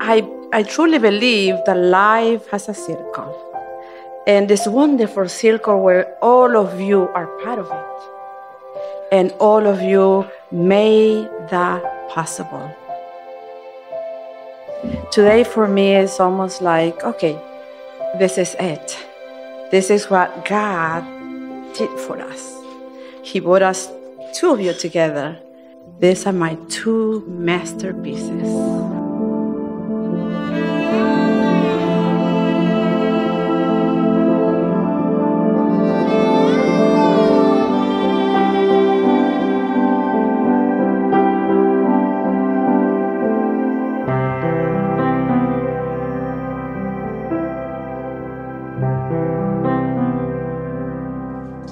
I, I truly believe that life has a circle. And this wonderful circle where all of you are part of it. And all of you made that possible. Today for me is almost like, okay, this is it. This is what God did for us. He brought us two of you together. These are my two masterpieces.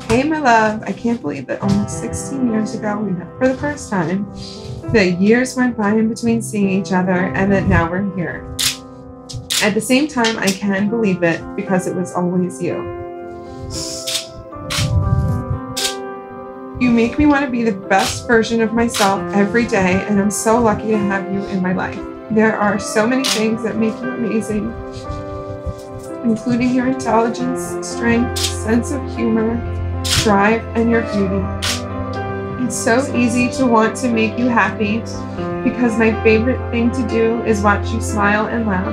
Hey, my love, I can't believe that almost 16 years ago we met for the first time. The years went by in between seeing each other, and that now we're here. At the same time, I can believe it because it was always you. You make me want to be the best version of myself every day, and I'm so lucky to have you in my life. There are so many things that make you amazing, including your intelligence, strength, sense of humor, drive, and your beauty. It's so easy to want to make you happy because my favorite thing to do is watch you smile and laugh.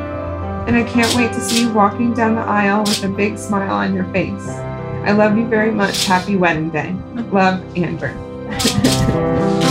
And I can't wait to see you walking down the aisle with a big smile on your face. I love you very much. Happy wedding day. Love, Andrew.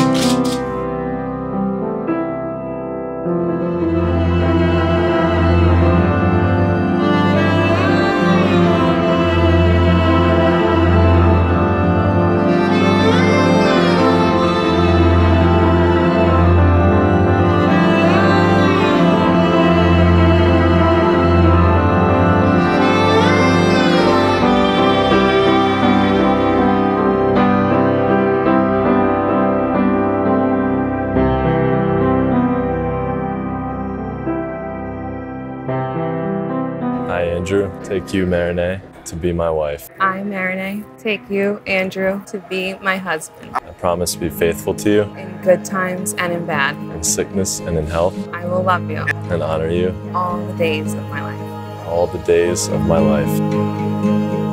Andrew, take you, Marinee, to be my wife. I, Marinee, take you, Andrew, to be my husband. I promise to be faithful to you In good times and in bad, in sickness and in health, I will love you and honor you all the days of my life. all the days of my life.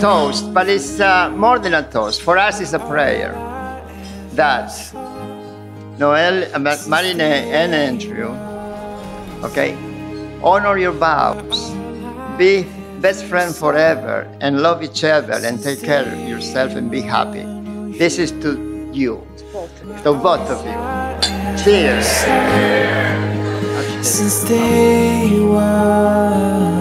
Toast, but it's uh, more than a toast. For us, it's a prayer. That Noel, uh, Ma- Marinee, and Andrew, okay, honor your vows, be best friend forever, and love each other, and take care of yourself and be happy. This is to you, to both of you. Cheers. Since day one.